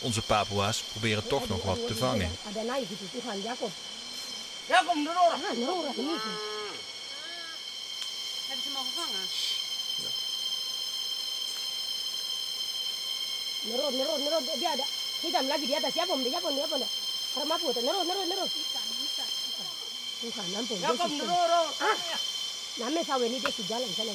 Onze Papua's proberen toch nog wat te vangen. Jacob. Nora. Ah, Nora ini. Hebben ze hem al gevangen? Nero, Nero, Nero dia ada. Hitam lagi di atas. Siapa? Karena mampu. Jacob. Ah, ini dia sana.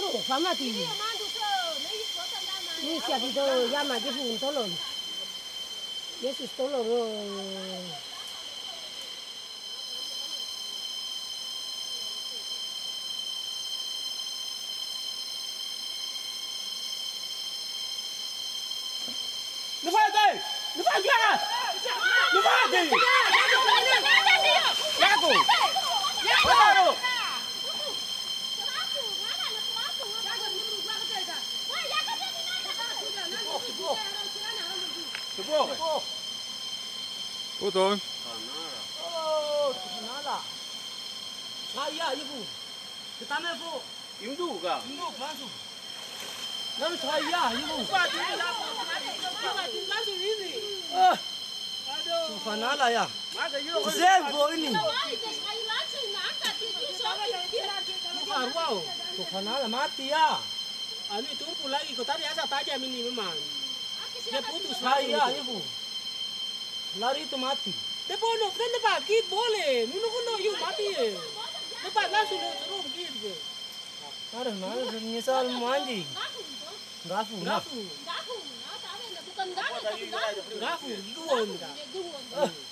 我妈妈第一你下去都要么就是你走了也是走了我你不要在你不要你不要在 Sebuah. Sebuah. Oh, Tuan. Tanah. Oh, terkenal lah. Saya je, Bu. Ketamil, Bu. Induk ke? Induk, langsung. Nam saya, ibu. Cepat. Cepat, langsung ini. Ah. Aduh. Sumpah nala ya. Zer, bu, ini. Sumpah, wow. Sumpah nala, mati ya. Ah, ini turpu lagi. Kau tadi asal tajam ini memang. Deputu sai, ia, ibu. Lari tu mati. Depo no, kan depa kit boleh. Nunu kuno yu mati. Depa langsung no suruh kit be. Ada mana semisal manji. Gafu, gafu. Gafu, na tawe na bukan gafu. Gafu, gafu.